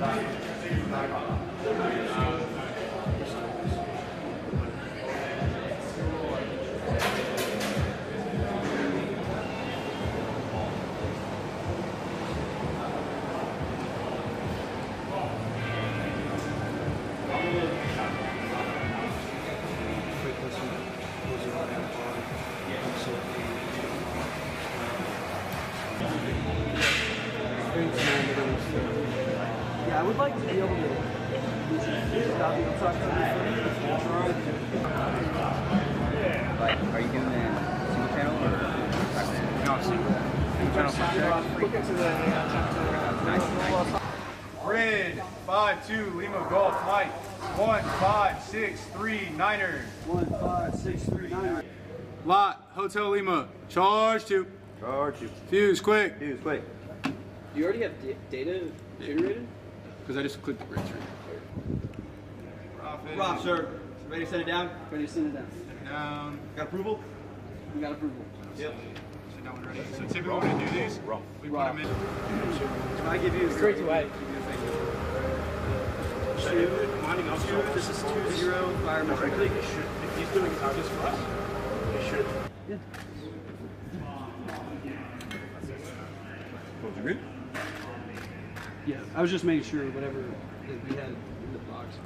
了。Would like to be able to stop you talk to Like, are you doing it single channel or No, single. Single channel. Look into uh, uh, Nice, nice. Red, 5-2, Lima Golf, Mike. 1563, Niner. one five six three nine. Lot, Hotel Lima. Charge two. Charge you. Fuse, quick. Fuse, quick. Do you already have da- data generated? Because I just clicked the bridge. Rob, sir. Ready to send it down? Ready to send it down. Down. Got approval? We got approval. Yep. Sit down when ready. So typically when we do these, we put them in. Can I give you Straight to eight. Winding up. This is two zero biometric. If he's doing this for us, he should. Yeah, I was just making sure whatever that we had in the box.